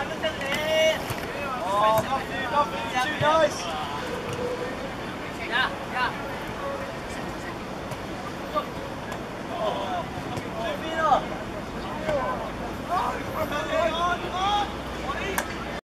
Coffee, coffee, coffee, cheers!